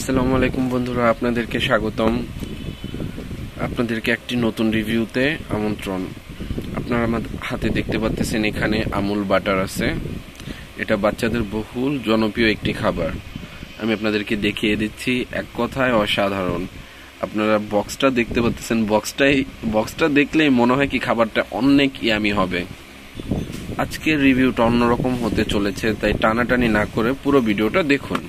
আসসালামু আলাইকুম বন্ধুরা, আপনাদেরকে স্বাগতম। আপনাদেরকে একটি নতুন রিভিউতে আমন্ত্রণ। আপনারা আমার হাতে দেখতে পাচ্ছেন এখানে আমুল বাটার আছে। এটা বাচ্চাদের বহুল জনপ্রিয় একটি খাবার। আমি আপনাদেরকে দেখিয়ে দিচ্ছি, এক কথায় অসাধারণ। আপনারা বক্সটা দেখতে পাচ্ছেন বক্সটাই বক্সটা দেখলেই মনে হয় কি খাবারটা অনেক ইয়ামি হবে। আজকের রিভিউটা অন্যরকম হতে চলেছে, তাই টানাটানি না করে পুরো ভিডিওটা দেখুন।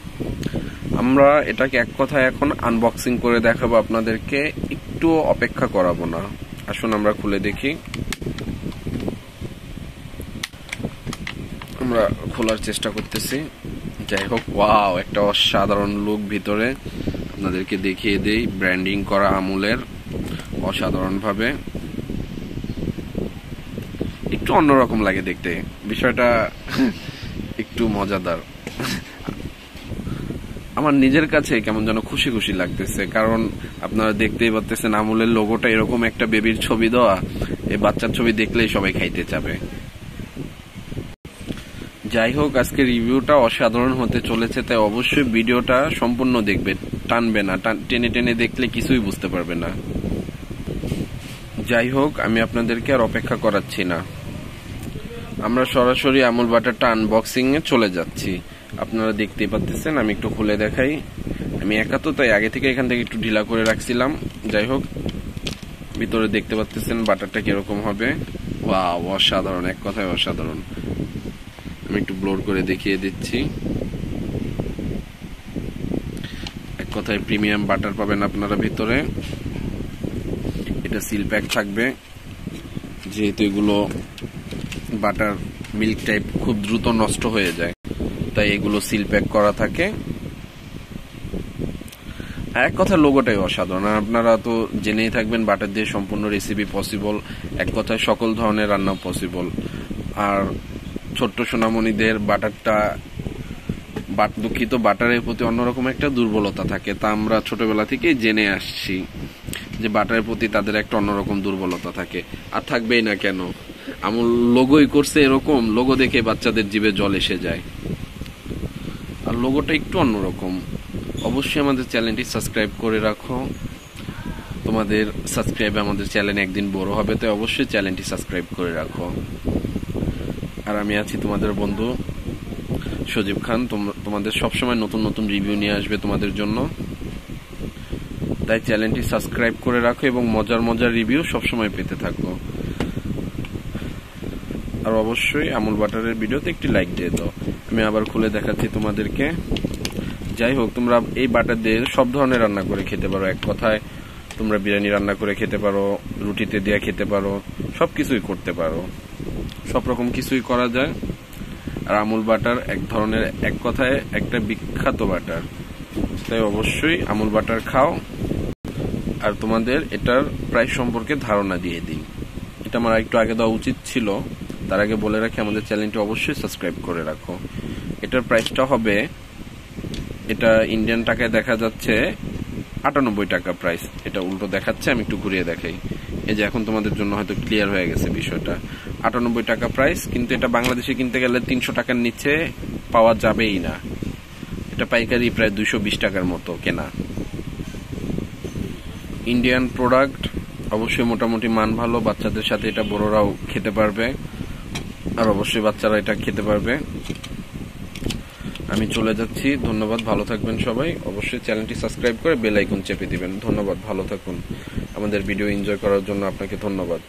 আমরা এটাকে এক কথায় এখন আনবক্সিং করে দেখাবো আপনাদেরকে। একটু অপেক্ষা করাবো না। আসুন আমরা খুলে দেখি। আমরা খোলার চেষ্টা করতেছি। যাই হোক ওয়াও একটা অসাধারণ লুক ভিতরে। আপনাদেরকে দেখিয়ে দেই ব্র্যান্ডিং করা আমুলের অসাধারণভাবে। একটু অন্যরকম লাগে দেখতে। বিষয়টা একটু মজাদার। আমার নিজের কাছে কেমন যেন খুশি খুশি লাগতেছে। কারণ আপনারা দেখতেই পাচ্ছেন আমুলের লোগোটা এরকম একটা বেবির ছবি দেওয়া। এই বাচ্চার ছবি দেখলেই সবাই খাইতে চাবে। যাই হোক আজকে রিভিউটা অসাধারণ হতে চলেছে, তাই অবশ্যই ভিডিওটা সম্পূর্ণ দেখবে টানবে না, টেনে টেনে দেখলে কিছুই বুঝতে পারবে না। যাই হোক, আমি আপনাদেরকে আর অপেক্ষা করাচ্ছি না। আমরা সরাসরি আমুল বাটারটা আনবক্সিং এ চলে যাচ্ছি। আপনারা দেখতেই পাচ্ছেন আমি একটু খুলে দেখাই। আমি একা তো, তাই আগে থেকে এখান থেকে একটু ঢিলা করে রাখছিলাম। যাই হোক, ভিতরে দেখতে পাচ্ছেন বাটারটা কীরকম হবে। ওয়া অসাধারণ, এক কথায় অসাধারণ। আমি একটু ব্লোর করে দেখিয়ে দিচ্ছি। এক কথায় প্রিমিয়াম বাটার পাবেন আপনারা ভিতরে। এটা সিল প্যাক থাকবে। যেহেতু এগুলো বাটার মিল্ক টাইপ খুব দ্রুত নষ্ট হয়ে যায়। তাই এগুলো সিল প্যাক করা থাকে। এক কথা লোগোটাই অসাধারণ। আপনারা তো জেনেই থাকবেন বাটার দিয়ে সম্পূর্ণ রেসিপি পসিবল এক কথায় সকল ধরনের রান্না পসিবল আর ছোট্ট সোনামণিদের বাটারটা, বাট, দুঃখিত, বাটারের প্রতি অন্যরকম একটা দুর্বলতা থাকে, তা আমরা ছোটবেলা থেকেই জেনে আসছি যে বাটারের প্রতি তাদের একটা অন্যরকম দুর্বলতা থাকে। আর থাকবেই না কেন? আমল লোগোই করছে এরকম লোগো দেখে বাচ্চাদের জিভে জল এসে যায়। লোগোটা একটু অন্যরকম। অবশ্যই আমাদের চ্যানেলটি সাবস্ক্রাইব করে রাখো। তোমাদের সাবস্ক্রাইবে আমাদের চ্যানেল একদিন বড় হবে, তাই অবশ্যই চ্যানেলটি সাবস্ক্রাইব করে রাখো। আর আমি আছি তোমাদের বন্ধু সজীব খান। তোমাদের সবসময় নতুন নতুন রিভিউ নিয়ে আসবে তোমাদের জন্য। তাই চ্যানেলটি সাবস্ক্রাইব করে রাখো এবং মজার মজার রিভিউ সবসময় পেতে থাকো। আর অবশ্যই আমুল বাটারের ভিডিওতে একটি লাইক দিয়ে দাও। আমি আবার খুলে দেখাচ্ছি তোমাদেরকে। যাই হোক, তোমরা এই বাটার দিয়ে সব ধরনের রান্না করে খেতে পারো। এক কথায়, তোমরা বিরিয়ানি রান্না করে খেতে পারো, রুটিতে দিয়ে খেতে পারো সব কিছুই করতে পারো। সব রকম কিছুই করা যায়। আর আমুল বাটার এক ধরনের, এক কথায় একটা বিখ্যাত বাটার। তাই অবশ্যই আমুল বাটার খাও। আর তোমাদের এটার প্রাইস সম্পর্কে ধারণা দিয়ে দিই। এটা আমার একটু আগে দেওয়া উচিত ছিল। তার আগে বলে রাখি, আমাদের চ্যানেলটি অবশ্যই সাবস্ক্রাইব করে রাখো। এটার প্রাইসটা হবে, এটা ইন্ডিয়ান টাকায় দেখা যাচ্ছে আটানব্বই টাকা প্রাইস এটা উল্টো দেখাচ্ছে, আমি একটু ঘুরিয়ে দেখাই। এই যে এখন তোমাদের জন্য হয়তো ক্লিয়ার হয়ে গেছে বিষয়টা। আটানব্বই টাকা প্রাইস কিন্তু এটা বাংলাদেশে কিনতে গেলে তিনশো টাকার নিচে পাওয়া যাবেই না। এটা পাইকারি প্রায় দুইশো বিশ টাকার মতো কেনা। ইন্ডিয়ান প্রোডাক্ট অবশ্যই মোটামুটি মান ভালো, বাচ্চাদের সাথে এটা বড়রাও খেতে পারবে। আর অবশ্যই বাচ্চারা এটা খেতে পারবে। আমি চলে যাচ্ছি। ধন্যবাদ, ভালো থাকবেন সবাই। অবশ্যই চ্যানেলটি সাবস্ক্রাইব করে বেল আইকন চেপে দিবেন। ধন্যবাদ, ভালো থাকুন। আমাদের ভিডিও এনজয় করার জন্য আপনাকে ধন্যবাদ।